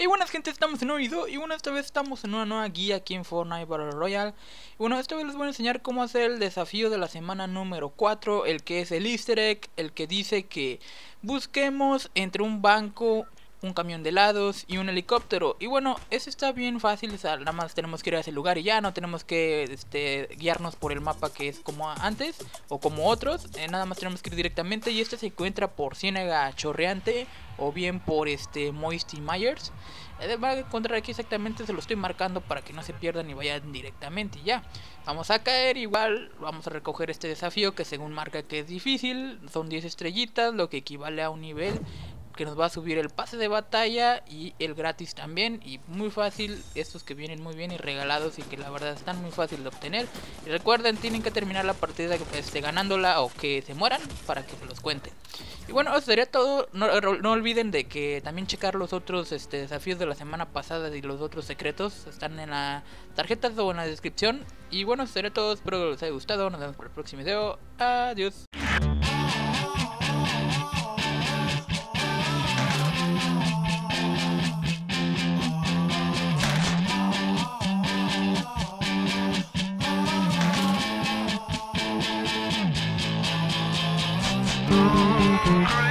Y buenas gente, estamos en un video y bueno, esta vez estamos en una nueva guía aquí en Fortnite Battle Royale. Y bueno, esta vez les voy a enseñar cómo hacer el desafío de la semana número 4 El que es el easter egg, el que dice que busquemos entre un banco, un camión de helados y un helicóptero. Y bueno, eso está bien fácil, nada más tenemos que ir a ese lugar y ya no tenemos que este, guiarnos por el mapa que es como antes o como otros. Eh, nada más tenemos que ir directamente y este se encuentra por Ciénaga Chorreante o bien por este Moisty Myers. Eh, va a encontrar aquí exactamente, se lo estoy marcando para que no se pierdan y vayan directamente y ya. Vamos a caer igual, vamos a recoger este desafío que según marca que es difícil, son 10 estrellitas, lo que equivale a un nivel que nos va a subir el pase de batalla y el gratis también. Y muy fácil estos que vienen muy bien y regalados y que la verdad están muy fácil de obtener. Y recuerden tienen que terminar la partida este, ganándola o que se mueran para que se los cuenten. Y bueno eso sería todo. No, no olviden de que también checar los otros este, desafíos de la semana pasada y los otros secretos están en la tarjeta o en la descripción. Y bueno eso sería todo. Espero que les haya gustado. Nos vemos para el próximo video. Adiós Crazy.